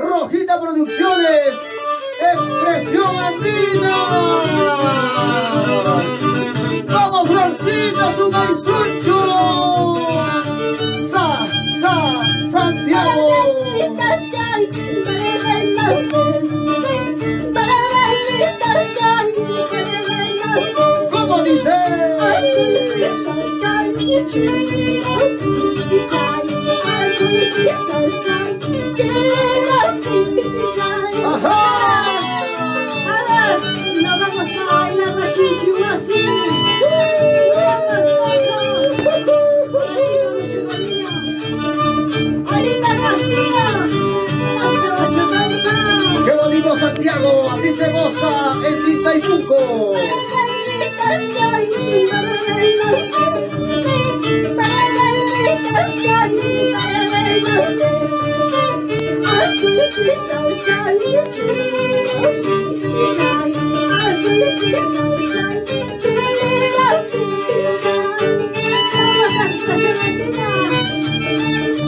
Rojita Producciones, Expresión Andina. ¡Vamos, Florcita, su mansucho! ¡Sa, sa, Santiago! ¿Cómo dice? ¡Ay,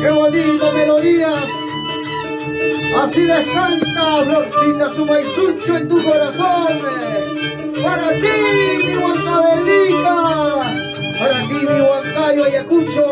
¡Qué bonito, melodías! Así descanta Florcita Sumaizuncho en tu corazón. Para ti, mi Huancabelica. Para ti, mi Huancayo Ayacucho.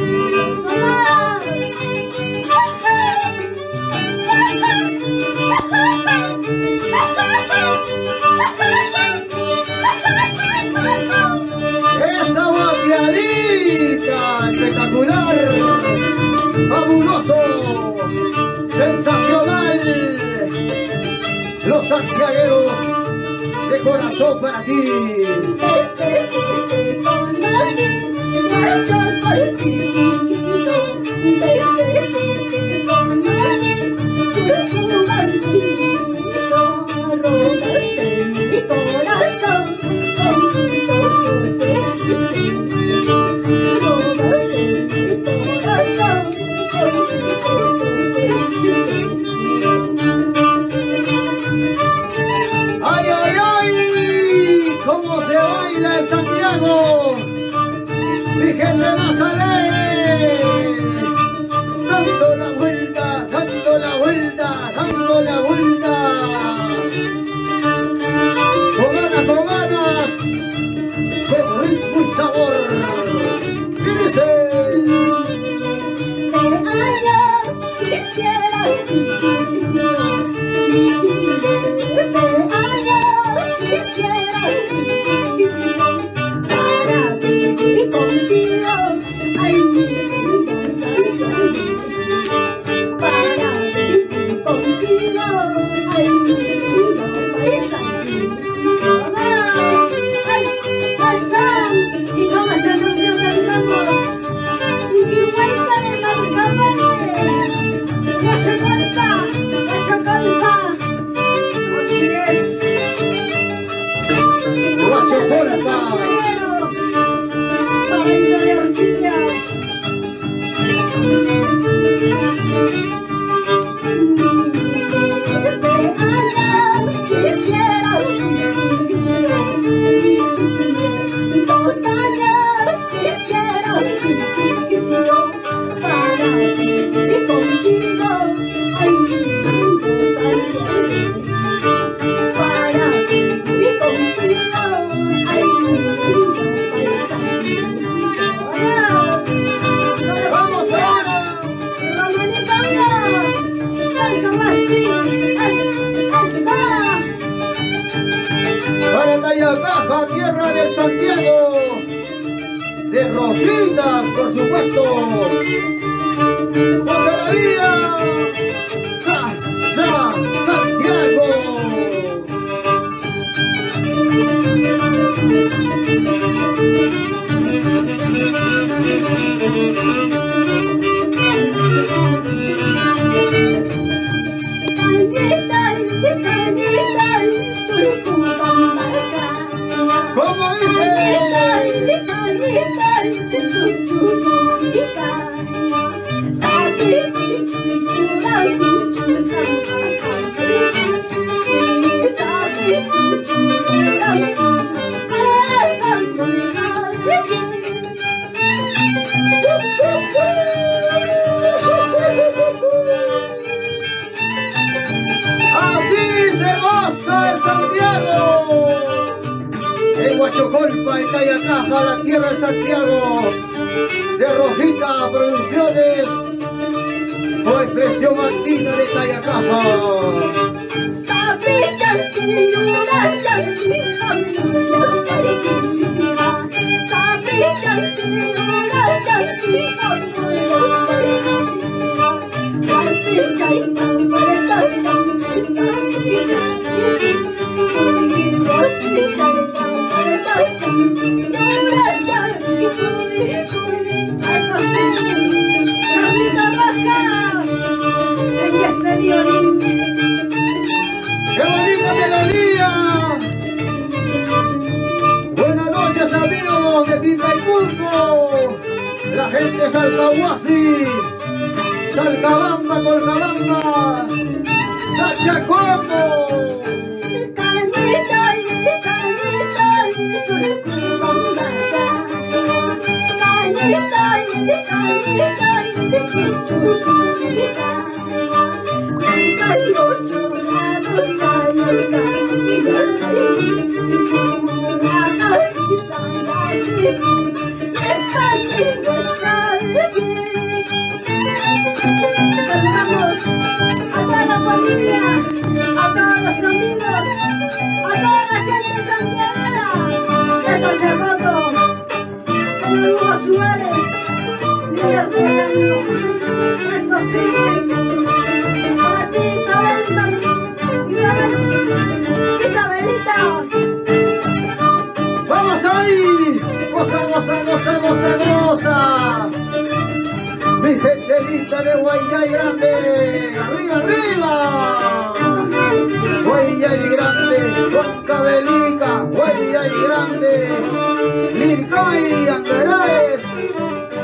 corazón para ti. Este corazón ti. Así se goza en Santiago. En Huachocolpa, en Tayacaja, la tierra de Santiago. De Rojita Producciones. Expresión andina de Tayacaja. Violín. De Salcabamba, Colcabamba, Sachacoco. De Guayay Grande, ¡arriba, arriba! Grande, Huancavelica, Guayay Grande, Lircoy,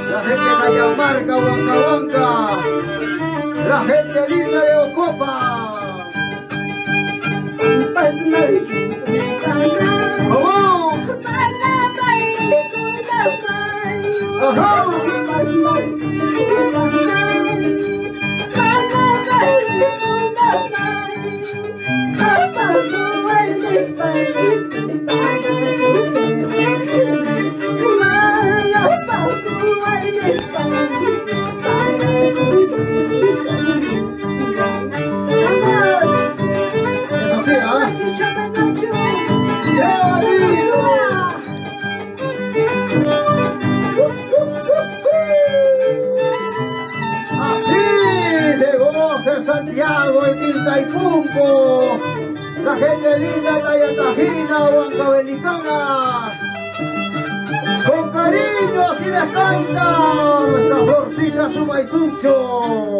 la gente de Cayamarca, Huancahuanca, la gente linda de Ocopa. ¿Cómo? Ajá. Santiago, en Tintaipunco, la gente linda de Tayatajina, Huancabelicana. Con cariño así les canta nuestra florcita Sumaisucho.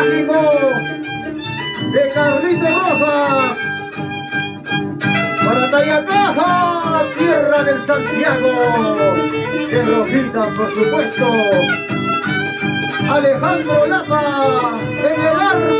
Mágico de Carlito Rojas. Para Tayacaja, tierra del Santiago, de Rojitas por supuesto. Alejandro Lapa en el arpa.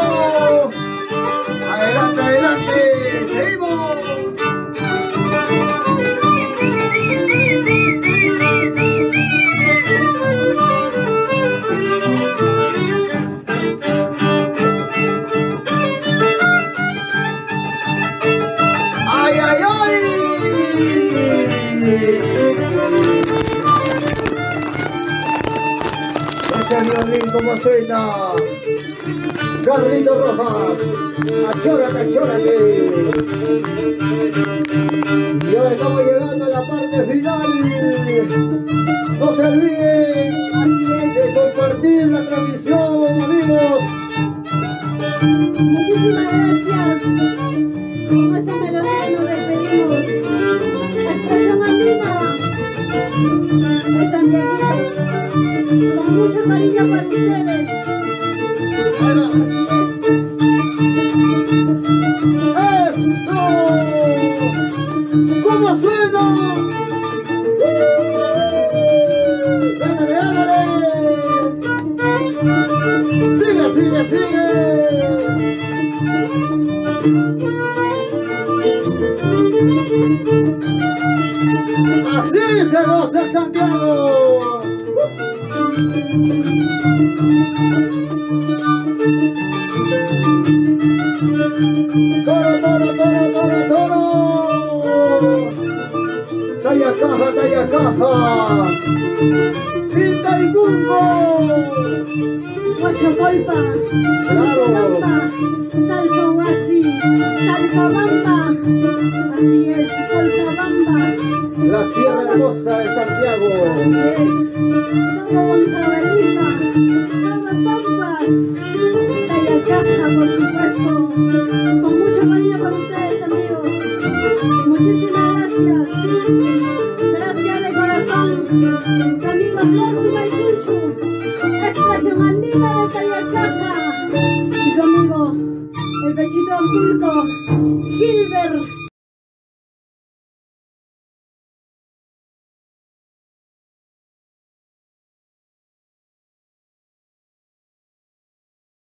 suena. Carlito Rojas. Achora, cachora que. Y ahora estamos llegando a la parte final. No se olviden de compartir la transmisión, amigos. Muchísimas gracias. Así caja, calla caja! ¡Pinta y Cumbo! Ocho colpa, Claro. Salpampa, Salpawasi, Salpabamba, así es, Salpabamba, La tierra hermosa de Santiago. así es, todo Huancavelica, todo Pampas, Tayacaja, por supuesto, Tayacaja,